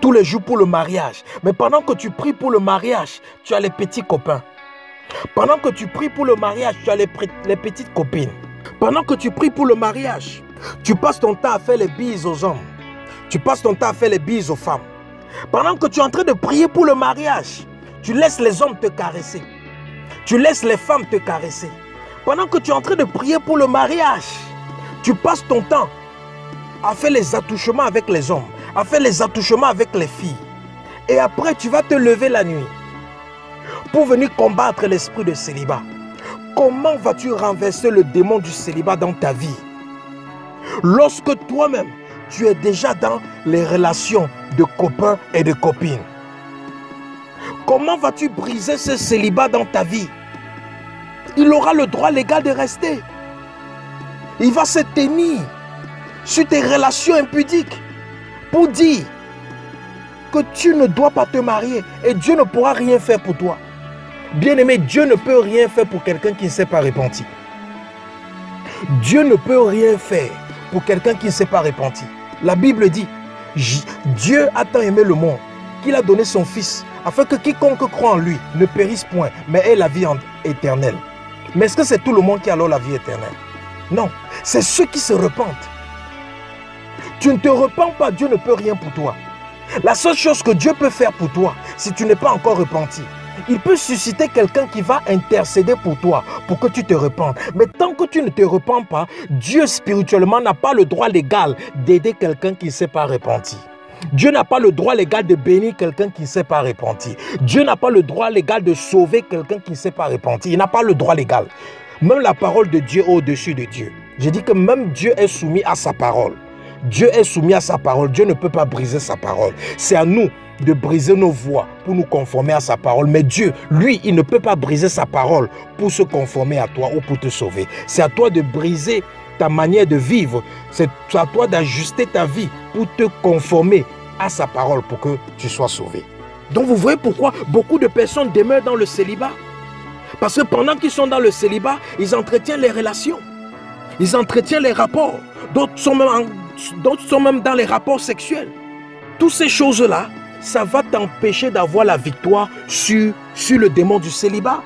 tous les jours pour le mariage. Mais pendant que tu pries pour le mariage, tu as les petits copains. Pendant que tu pries pour le mariage, tu as les, petites copines. Pendant que tu pries pour le mariage, tu passes ton temps à faire les bises aux hommes. Tu passes ton temps à faire les bises aux femmes. Pendant que tu es en train de prier pour le mariage, tu laisses les hommes te caresser. Tu laisses les femmes te caresser. Pendant que tu es en train de prier pour le mariage, tu passes ton temps à faire les attouchements avec les hommes, à faire les attouchements avec les filles. Et après, tu vas te lever la nuit pour venir combattre l'esprit de célibat. Comment vas-tu renverser le démon du célibat dans ta vie? Lorsque toi-même, tu es déjà dans les relations de copains et de copines. Comment vas-tu briser ce célibat dans ta vie? Il aura le droit légal de rester. Il va se tenir sur tes relations impudiques pour dire que tu ne dois pas te marier et Dieu ne pourra rien faire pour toi. Bien-aimé, Dieu ne peut rien faire pour quelqu'un qui ne s'est pas repenti. Dieu ne peut rien faire pour quelqu'un qui ne s'est pas repenti. La Bible dit, Dieu a tant aimé le monde qu'il a donné son Fils, afin que quiconque croit en lui ne périsse point, mais ait la vie éternelle. Mais est-ce que c'est tout le monde qui a alors la vie éternelle? Non, c'est ceux qui se repentent. Tu ne te repens pas, Dieu ne peut rien pour toi. La seule chose que Dieu peut faire pour toi, si tu n'es pas encore repenti, il peut susciter quelqu'un qui va intercéder pour toi, pour que tu te repentes. Mais tant que tu ne te repens pas, Dieu spirituellement n'a pas le droit légal d'aider quelqu'un qui ne s'est pas repenti. Dieu n'a pas le droit légal de bénir quelqu'un qui ne s'est pas repenti. Dieu n'a pas le droit légal de sauver quelqu'un qui ne s'est pas repenti. Il n'a pas le droit légal. Même la parole de Dieu au-dessus de Dieu. J'ai dit que même Dieu est soumis à sa parole. Dieu est soumis à sa parole. Dieu ne peut pas briser sa parole. C'est à nous de briser nos voix pour nous conformer à sa parole. Mais Dieu, lui, il ne peut pas briser sa parole pour se conformer à toi ou pour te sauver. C'est à toi de briser ta manière de vivre. C'est à toi d'ajuster ta vie pour te conformer à sa parole pour que tu sois sauvé. Donc vous voyez pourquoi beaucoup de personnes demeurent dans le célibat? Parce que pendant qu'ils sont dans le célibat, ils entretiennent les relations. Ils entretiennent les rapports. D'autres sont même, sont même dans les rapports sexuels. Toutes ces choses-là, ça va t'empêcher d'avoir la victoire sur, le démon du célibat.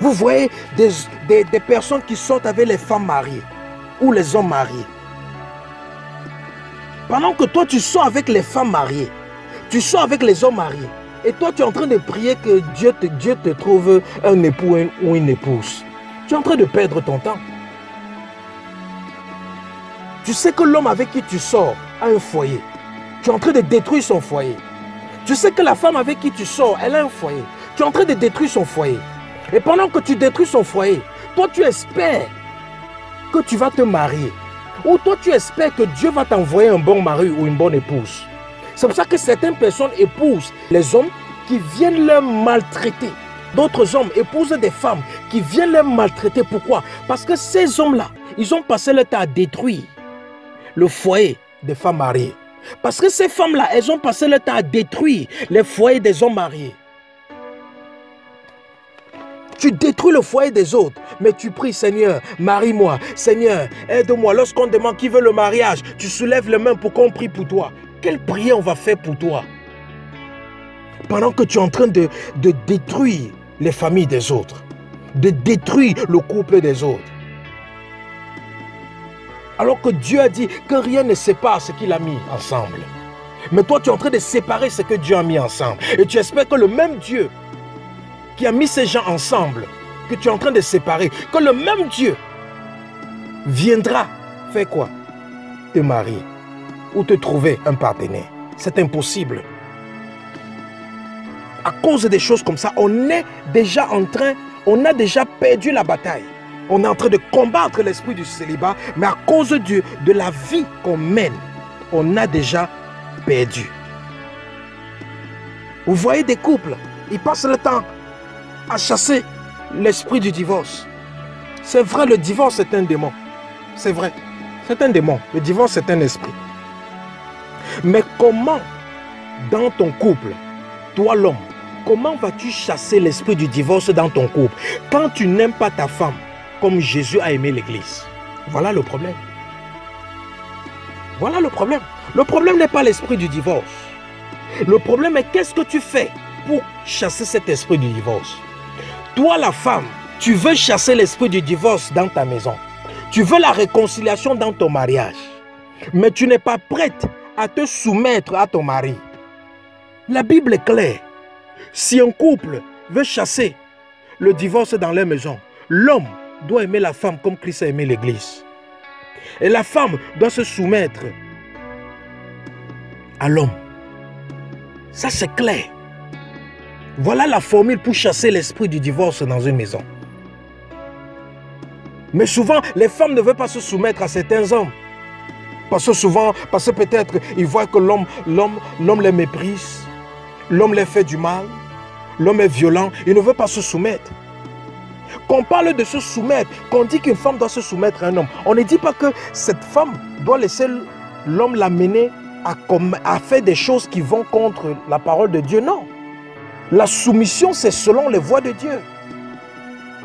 Vous voyez des, personnes qui sortent avec les femmes mariées ou les hommes mariés. Pendant que toi tu sors avec les femmes mariées, tu sors avec les hommes mariés, et toi tu es en train de prier que Dieu te trouve un époux ou une épouse. Tu es en train de perdre ton temps. Tu sais que l'homme avec qui tu sors a un foyer. Tu es en train de détruire son foyer. Tu sais que la femme avec qui tu sors, elle a un foyer. Tu es en train de détruire son foyer. Et pendant que tu détruis son foyer, toi tu espères que tu vas te marier. Ou toi tu espères que Dieu va t'envoyer un bon mari ou une bonne épouse. C'est pour ça que certaines personnes épousent les hommes qui viennent leur maltraiter. D'autres hommes épousent des femmes qui viennent leur maltraiter. Pourquoi? Parce que ces hommes-là, ils ont passé le temps à détruire le foyer des femmes mariées. Parce que ces femmes-là, elles ont passé le temps à détruire les foyers des hommes mariés. Tu détruis le foyer des autres, mais tu pries, Seigneur, marie-moi, Seigneur, aide-moi. Lorsqu'on demande qui veut le mariage, tu soulèves les mains pour qu'on prie pour toi. Quelle prière on va faire pour toi? Pendant que tu es en train de, de détruire les familles des autres, de détruire le couple des autres. Alors que Dieu a dit que rien ne sépare ce qu'il a mis ensemble. Mais toi, tu es en train de séparer ce que Dieu a mis ensemble. Et tu espères que le même Dieu qui a mis ces gens ensemble, que tu es en train de séparer, que le même Dieu viendra faire quoi? Te marier ou te trouver un partenaire. C'est impossible. À cause des choses comme ça, on est déjà en train, on a déjà perdu la bataille. On est en train de combattre l'esprit du célibat, mais à cause de, la vie qu'on mène, on a déjà perdu. Vous voyez des couples, ils passent le temps à chasser l'esprit du divorce. C'est vrai, le divorce est un démon. C'est vrai, c'est un démon. Le divorce est un esprit. Mais comment, dans ton couple, toi l'homme, comment vas-tu chasser l'esprit du divorce dans ton couple? Quand tu n'aimes pas ta femme comme Jésus a aimé l'Église. Voilà le problème. Voilà le problème. Le problème n'est pas l'esprit du divorce. Le problème est qu'est-ce que tu fais pour chasser cet esprit du divorce? Toi, la femme, tu veux chasser l'esprit du divorce dans ta maison. Tu veux la réconciliation dans ton mariage. Mais tu n'es pas prête à te soumettre à ton mari. La Bible est claire. Si un couple veut chasser le divorce dans leur maison, l'homme doit aimer la femme comme Christ a aimé l'Église. Et la femme doit se soumettre à l'homme. Ça, c'est clair. Voilà la formule pour chasser l'esprit du divorce dans une maison. Mais souvent, les femmes ne veulent pas se soumettre à certains hommes. Parce que souvent, parce que peut-être ils voient que l'homme, l'homme, l'homme les méprise, l'homme les fait du mal, l'homme est violent, il ne veut pas se soumettre. Quand on parle de se soumettre, quand on dit qu'une femme doit se soumettre à un homme, on ne dit pas que cette femme doit laisser l'homme l'amener à, à faire des choses qui vont contre la parole de Dieu. Non. La soumission, c'est selon les voies de Dieu.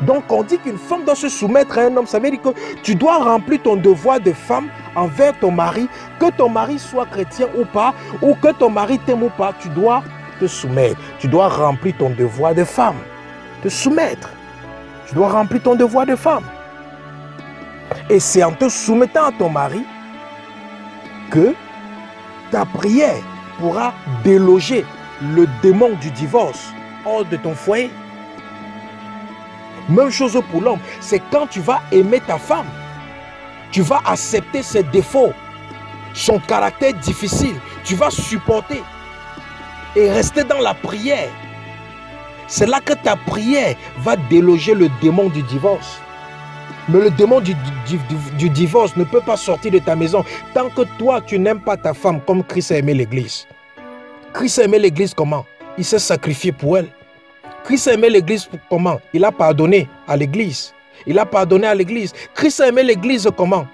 Donc on dit qu'une femme doit se soumettre à un homme. Ça veut dire que tu dois remplir ton devoir de femme envers ton mari, que ton mari soit chrétien ou pas, ou que ton mari t'aime ou pas, tu dois te soumettre. Tu dois remplir ton devoir de femme. Te soumettre. Tu dois remplir ton devoir de femme. Et c'est en te soumettant à ton mari que ta prière pourra déloger le démon du divorce hors de ton foyer. Même chose pour l'homme, c'est quand tu vas aimer ta femme, tu vas accepter ses défauts, son caractère difficile, tu vas supporter et rester dans la prière. C'est là que ta prière va déloger le démon du divorce. Mais le démon du, divorce ne peut pas sortir de ta maison tant que toi, tu n'aimes pas ta femme comme Christ a aimé l'Église. Christ a aimé l'Église comment? Il s'est sacrifié pour elle. Christ a aimé l'Église comment? Il a pardonné à l'Église. Il a pardonné à l'Église. Christ a aimé l'Église comment?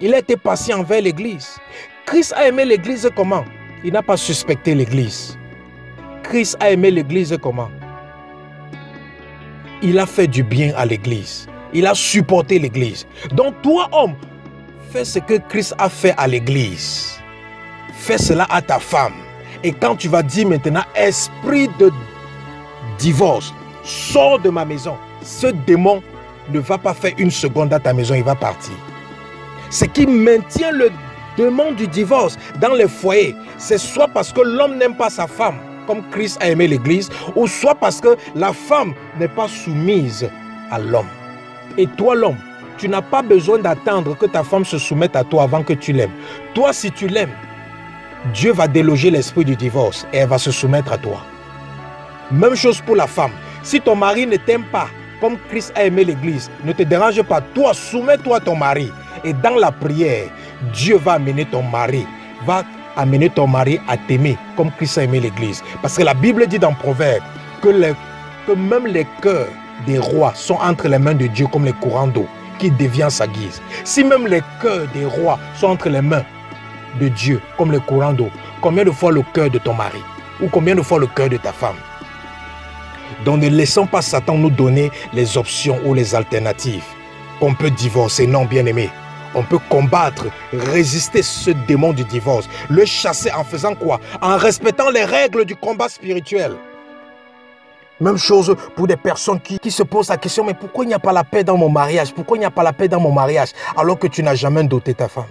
Il a été patient envers l'Église. Christ a aimé l'Église comment? Il n'a pas suspecté l'Église. Christ a aimé l'Église comment? Il a fait du bien à l'Église. Il a supporté l'Église. Donc toi, homme, fais ce que Christ a fait à l'Église. Fais cela à ta femme. Et quand tu vas dire maintenant, esprit de divorce, sors de ma maison. Ce démon ne va pas faire une seconde à ta maison, il va partir. Ce qui maintient le démon du divorce dans les foyers, c'est soit parce que l'homme n'aime pas sa femme, comme Christ a aimé l'Église, ou soit parce que la femme n'est pas soumise à l'homme. Et toi, l'homme, tu n'as pas besoin d'attendre que ta femme se soumette à toi avant que tu l'aimes. Toi, si tu l'aimes, Dieu va déloger l'esprit du divorce et elle va se soumettre à toi. Même chose pour la femme. Si ton mari ne t'aime pas, comme Christ a aimé l'Église, ne te dérange pas. Toi, soumets-toi à ton mari. Et dans la prière, Dieu va amener ton mari, amener ton mari à t'aimer, comme Christ a aimé l'Église. Parce que la Bible dit dans Proverbe que, que même les cœurs des rois sont entre les mains de Dieu comme les courants d'eau qui dévient sa guise. Si même les cœurs des rois sont entre les mains de Dieu comme les courants d'eau, combien de fois le cœur de ton mari ou combien de fois le cœur de ta femme? Donc ne laissons pas Satan nous donner les options ou les alternatives. On peut divorcer, non bien aimé. On peut combattre, résister ce démon du divorce, le chasser en faisant quoi? En respectant les règles du combat spirituel. Même chose pour des personnes qui, se posent la question, mais pourquoi il n'y a pas la paix dans mon mariage? Pourquoi il n'y a pas la paix dans mon mariage? Alors que tu n'as jamais doté ta femme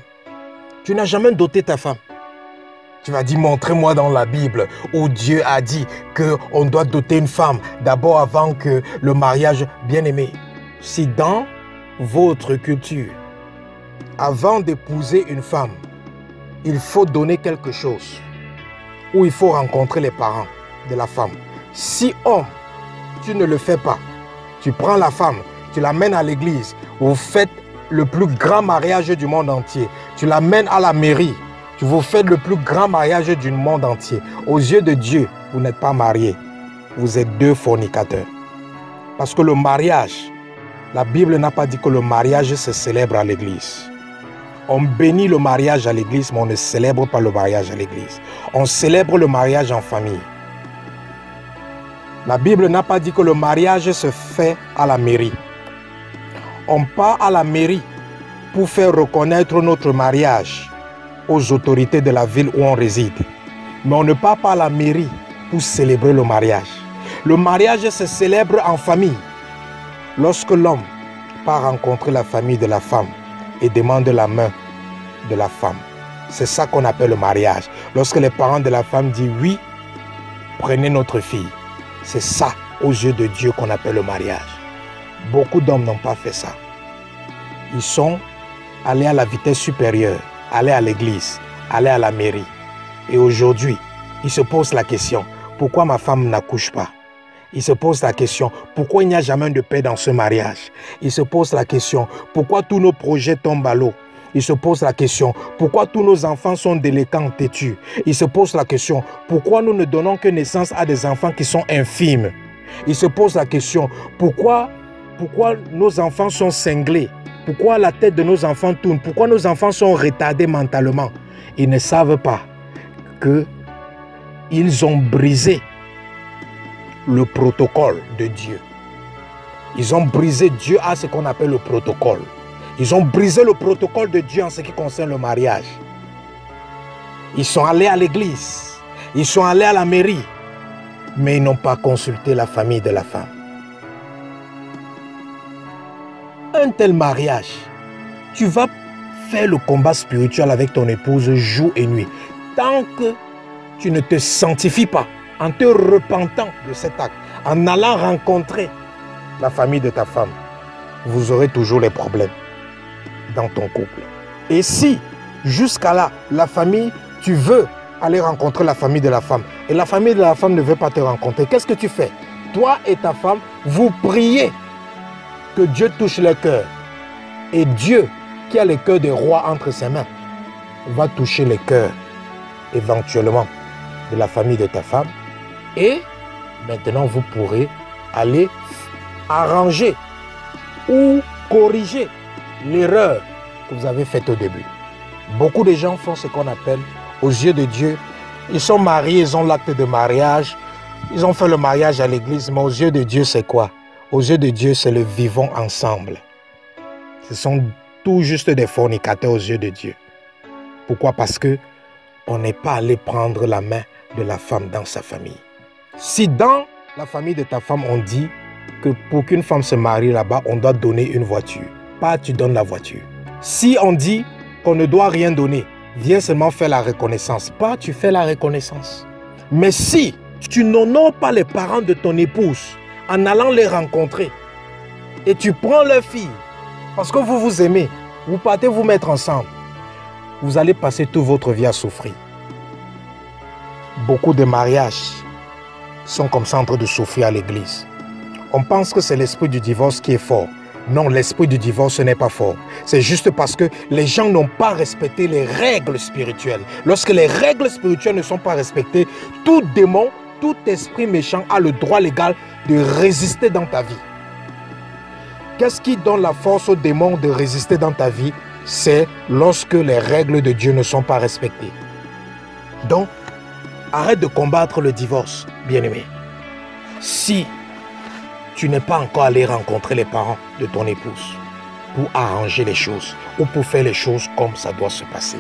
Tu n'as jamais doté ta femme. Tu vas dire, montrez-moi dans la Bible où Dieu a dit qu'on doit doter une femme d'abord avant que le mariage bien aimé. Si dans votre culture, avant d'épouser une femme, il faut donner quelque chose, ou il faut rencontrer les parents de la femme. Si homme, tu ne le fais pas, tu prends la femme, tu l'amènes à l'église, vous faites le plus grand mariage du monde entier, tu l'amènes à la mairie, tu vous faites le plus grand mariage du monde entier. Aux yeux de Dieu, vous n'êtes pas mariés, vous êtes deux fornicateurs. Parce que le mariage, la Bible n'a pas dit que le mariage se célèbre à l'église. On bénit le mariage à l'église, mais on ne célèbre pas le mariage à l'église. On célèbre le mariage en famille. La Bible n'a pas dit que le mariage se fait à la mairie. On part à la mairie pour faire reconnaître notre mariage aux autorités de la ville où on réside. Mais on ne part pas à la mairie pour célébrer le mariage. Le mariage se célèbre en famille. Lorsque l'homme part rencontrer la famille de la femme et demande la main de la femme. C'est ça qu'on appelle le mariage. Lorsque les parents de la femme disent oui, prenez notre fille. C'est ça, aux yeux de Dieu, qu'on appelle le mariage. Beaucoup d'hommes n'ont pas fait ça. Ils sont allés à la vitesse supérieure, allés à l'église, allés à la mairie. Et aujourd'hui, ils se posent la question, pourquoi ma femme n'accouche pas? Ils se posent la question, pourquoi il n'y a jamais de paix dans ce mariage? Ils se posent la question, pourquoi tous nos projets tombent à l'eau? Il se pose la question, pourquoi tous nos enfants sont déléquents, têtus Il se pose la question, pourquoi nous ne donnons que naissance à des enfants qui sont infimes? Il se pose la question, pourquoi, pourquoi nos enfants sont cinglés? Pourquoi la tête de nos enfants tourne? Pourquoi nos enfants sont retardés mentalement? Ils ne savent pas que ils ont brisé le protocole de Dieu. Ils ont brisé Dieu à ce qu'on appelle le protocole. Ils ont brisé le protocole de Dieu en ce qui concerne le mariage. Ils sont allés à l'église, ils sont allés à la mairie, mais ils n'ont pas consulté la famille de la femme. Un tel mariage, tu vas faire le combat spirituel avec ton épouse jour et nuit. Tant que tu ne te sanctifies pas en te repentant de cet acte, en allant rencontrer la famille de ta femme, vous aurez toujours les problèmes dans ton couple. Et si, jusqu'à là, la famille, tu veux aller rencontrer la famille de la femme et la famille de la femme ne veut pas te rencontrer, qu'est-ce que tu fais? Toi et ta femme, vous priez que Dieu touche le cœur. Et Dieu, qui a le cœur des rois entre ses mains, va toucher le cœur éventuellement de la famille de ta femme. Et maintenant, vous pourrez aller arranger ou corriger l'erreur que vous avez faite au début. Beaucoup de gens font ce qu'on appelle, aux yeux de Dieu, ils sont mariés, ils ont l'acte de mariage, ils ont fait le mariage à l'église, mais aux yeux de Dieu, c'est quoi? Aux yeux de Dieu, c'est le vivant ensemble. Ce sont tout juste des fornicateurs aux yeux de Dieu. Pourquoi? Parce que on n'est pas allé prendre la main de la femme dans sa famille. Si dans la famille de ta femme, on dit que pour qu'une femme se marie là-bas, on doit donner une voiture, pas tu donnes la voiture. Si on dit qu'on ne doit rien donner, viens seulement faire la reconnaissance, pas tu fais la reconnaissance. Mais si tu n'honores pas les parents de ton épouse en allant les rencontrer et tu prends leur fille parce que vous vous aimez, vous partez vous mettre ensemble, vous allez passer toute votre vie à souffrir. Beaucoup de mariages sont comme ça de souffrir à l'église. On pense que c'est l'esprit du divorce qui est fort. Non, l'esprit du divorce n'est pas fort. C'est juste parce que les gens n'ont pas respecté les règles spirituelles. Lorsque les règles spirituelles ne sont pas respectées, tout démon, tout esprit méchant a le droit légal de résister dans ta vie. Qu'est-ce qui donne la force aux démons de résister dans ta vie? C'est lorsque les règles de Dieu ne sont pas respectées. Donc, arrête de combattre le divorce, bien-aimé. Si tu n'es pas encore allé rencontrer les parents de ton épouse pour arranger les choses ou pour faire les choses comme ça doit se passer.